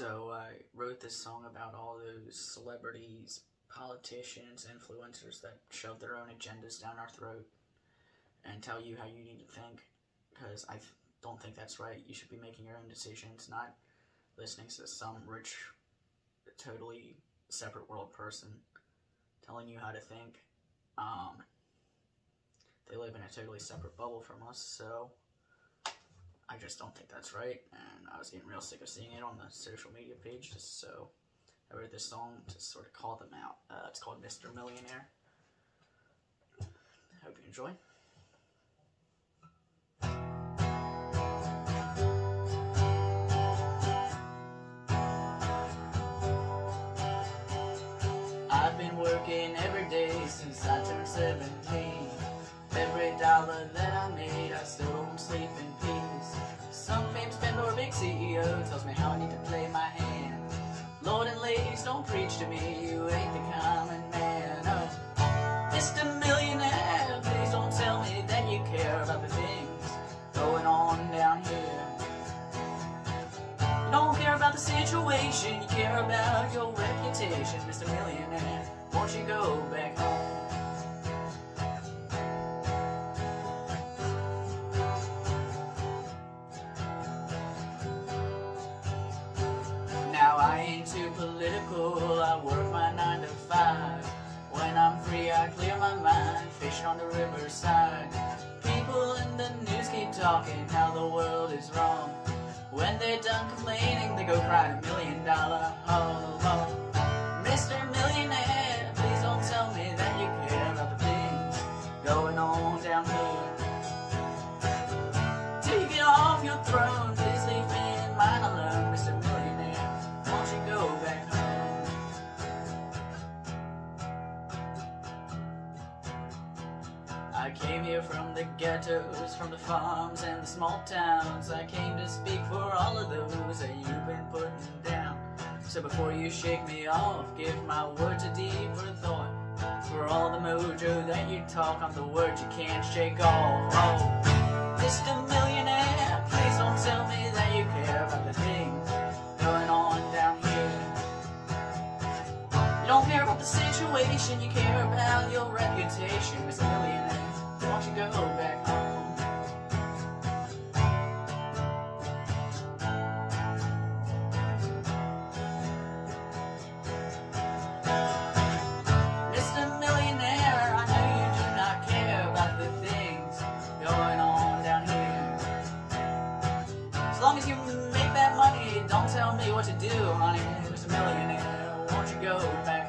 So I wrote this song about all those celebrities, politicians, influencers that shove their own agendas down our throat and tell you how you need to think. Because I don't think that's right. You should be making your own decisions, not listening to some rich, totally separate world person telling you how to think. Um, they live in a totally separate bubble from us, so I just don't think that's right. And I was getting real sick of seeing it on the social media page, just so I wrote this song to sort of call them out. Uh, it's called Mr. Millionaire. Hope you enjoy. I've been working every day since I turned 17. Tells me how I need to play my hand. Lord and ladies, don't preach to me, you ain't the common man. Oh, Mr. Millionaire, please don't tell me that you care about the things going on down here. You don't care about the situation, you care about your reputation, Mr. Millionaire. Won't you go back home? On the riverside. People in the news keep talking how the world is wrong. When they're done complaining, they go cry a million dollar home. I came here from the ghettos, from the farms and the small towns. I came to speak for all of those that you've been putting down. So before you shake me off, give my words a deeper thought. For all the mojo that you talk, I'm the words you can't shake off. Oh, Mr. Millionaire, please don't tell me that you care about the things going on down here. You don't care about the situation, you care about your reputation, Mr. Millionaire. Mr. Millionaire, I know you do not care about the things going on down here. As long as you make that money, don't tell me what to do, honey. Mr. Millionaire, won't you go back